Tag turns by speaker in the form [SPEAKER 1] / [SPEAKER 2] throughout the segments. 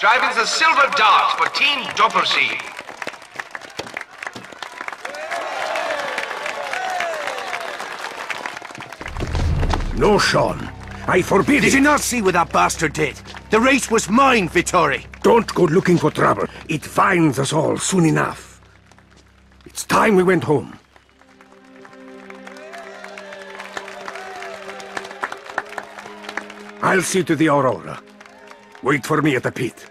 [SPEAKER 1] Germany's Kurt Dierker, driving the Silver Dart for Team Doppelsieg.
[SPEAKER 2] No, Sean. I forbid
[SPEAKER 3] Did
[SPEAKER 2] it.
[SPEAKER 3] you not see what that bastard did? The race was mine, Vittori.
[SPEAKER 2] Don't go looking for trouble. It finds us all soon enough. It's time we went home. I'll see to the Aurora. Wait for me at the pit.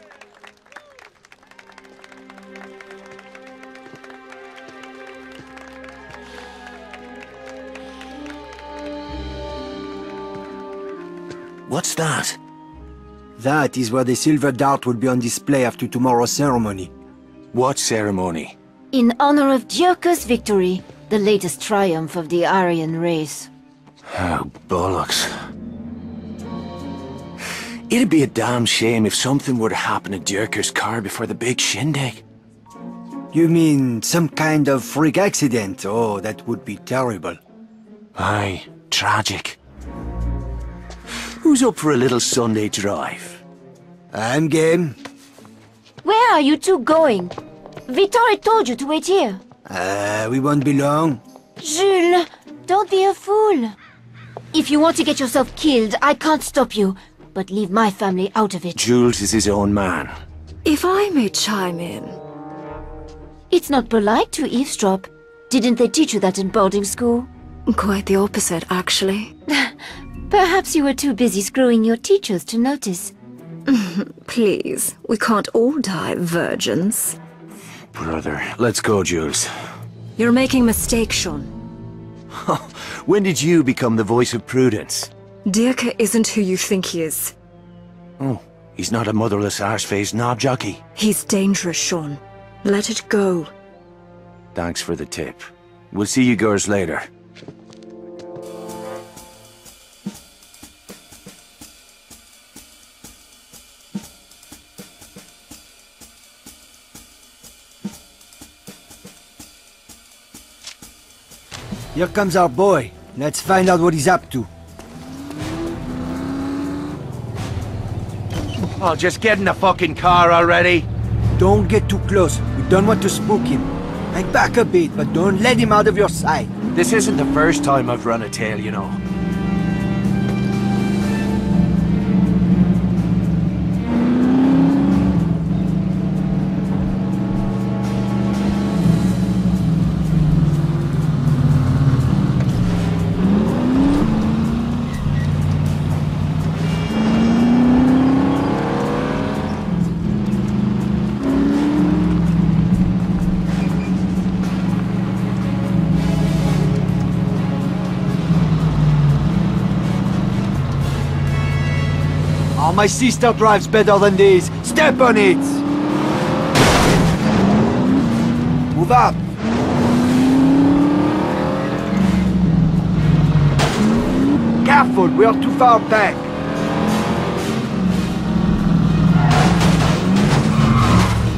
[SPEAKER 3] What's that?
[SPEAKER 4] That is where the silver dart will be on display after tomorrow's ceremony.
[SPEAKER 3] What ceremony?
[SPEAKER 5] In honor of Dierker's victory, the latest triumph of the Aryan race.
[SPEAKER 3] Oh, bollocks. It'd be a damn shame if something were to happen to Dierker's car before the big shindig.
[SPEAKER 4] You mean some kind of freak accident? Oh, that would be terrible.
[SPEAKER 3] Aye, tragic. Who's up for a little Sunday drive?
[SPEAKER 4] I'm game.
[SPEAKER 5] Where are you two going? Vittori told you to wait here.
[SPEAKER 4] Uh, we won't be long.
[SPEAKER 5] Jules, don't be a fool. If you want to get yourself killed, I can't stop you. But leave my family out of it.
[SPEAKER 3] Jules is his own man.
[SPEAKER 6] If I may chime in,
[SPEAKER 5] It's not polite to eavesdrop. Didn't they teach you that in boarding school?
[SPEAKER 6] quite the opposite, actually.
[SPEAKER 5] Perhaps you were too busy screwing your teachers to notice.
[SPEAKER 6] Please, we can't all die virgins.
[SPEAKER 3] Brother, let's go, Jules.
[SPEAKER 6] You're making a mistake, Sean.
[SPEAKER 3] When did you become the voice of prudence?
[SPEAKER 6] Dirk isn't who you think he is.
[SPEAKER 3] Oh, he's not a motherless arse-faced knob jockey.
[SPEAKER 6] He's dangerous, Sean. Let it go.
[SPEAKER 3] Thanks for the tip. We'll see you girls later.
[SPEAKER 4] Here comes our boy. Let's find out what he's up to.
[SPEAKER 3] Oh, just get in the fucking car already.
[SPEAKER 4] Don't get too close. We don't want to spook him. Hang back a bit, but don't let him out of your sight.
[SPEAKER 3] This isn't the first time I've run a tail, you know.
[SPEAKER 4] My sister drives better than this. Step on it! Move up! Careful, we are too far back.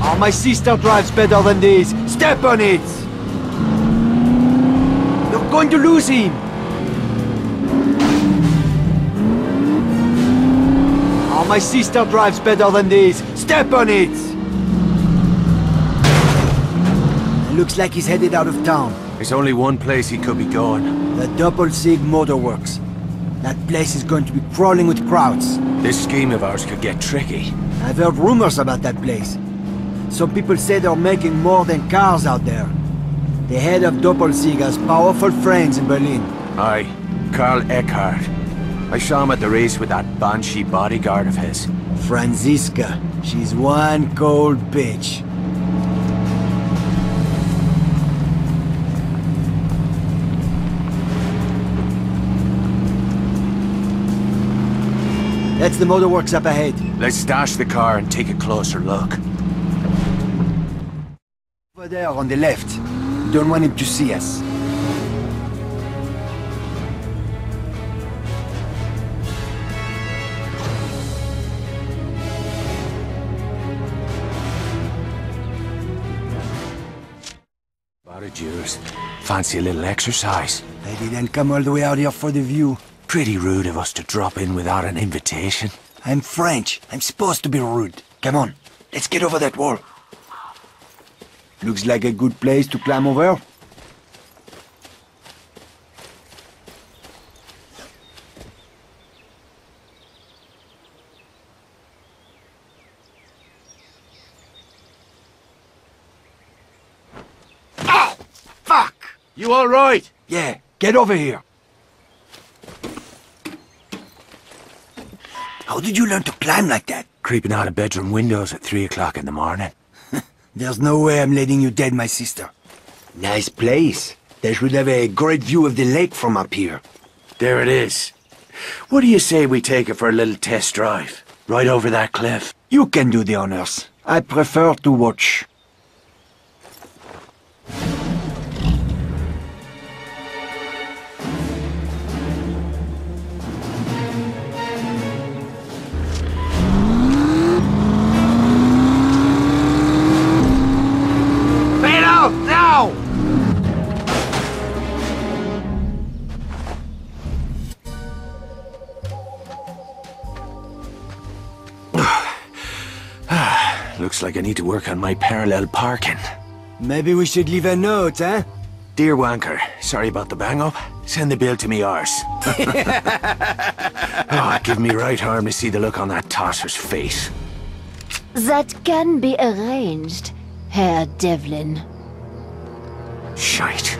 [SPEAKER 4] Oh, my sister drives better than this. Step on it! You're going to lose him! Oh, my sister drives better than this. Step on it! Looks like he's headed out of town.
[SPEAKER 3] There's only one place he could be going.
[SPEAKER 4] The Doppelsieg Motorworks. That place is going to be crawling with crowds.
[SPEAKER 3] This scheme of ours could get tricky.
[SPEAKER 4] I've heard rumors about that place. Some people say they're making more than cars out there. The head of Doppelsieg has powerful friends in Berlin.
[SPEAKER 3] Aye, Karl Eckhart. I saw him at the race with that banshee bodyguard of his.
[SPEAKER 4] Franziska. She's one cold bitch. That's the motorworks up ahead.
[SPEAKER 3] Let's stash the car and take a closer look.
[SPEAKER 4] Over there on the left. Don't want him to see us.
[SPEAKER 3] Fancy a little exercise.
[SPEAKER 4] They didn't come all the way out here for the view.
[SPEAKER 3] Pretty rude of us to drop in without an invitation.
[SPEAKER 4] I'm French. I'm supposed to be rude. Come on, let's get over that wall. Looks like a good place to climb over.
[SPEAKER 3] Fuck! You alright?
[SPEAKER 4] Yeah, get over here. How did you learn to climb like that?
[SPEAKER 3] Creeping out of bedroom windows at three o'clock in the morning.
[SPEAKER 4] There's no way I'm letting you dead, my sister. Nice place. They should have a great view of the lake from up here.
[SPEAKER 3] There it is. What do you say we take it for a little test drive? Right over that cliff.
[SPEAKER 4] You can do the honors. I prefer to watch.
[SPEAKER 3] Looks like I need to work on my parallel parking.
[SPEAKER 4] Maybe we should leave a note, eh?
[SPEAKER 3] Dear Wanker, sorry about the bang up. Send the bill to me arse. oh, give me right arm to see the look on that tosser's face.
[SPEAKER 5] That can be arranged, Herr Devlin.
[SPEAKER 3] Shite.